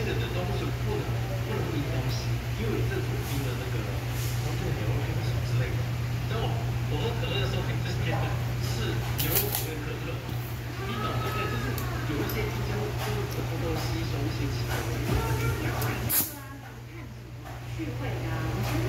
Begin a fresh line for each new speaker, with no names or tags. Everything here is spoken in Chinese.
那个的东西不能不能冰东西，因为这种冰的那个，然后牛肉片什么之类的。然后我喝可乐的时候，可以就是可以是牛肉跟可乐，你懂对不对？就是有一些之间就是可能会吸收一些其他的东西。
聚会啊，我前阵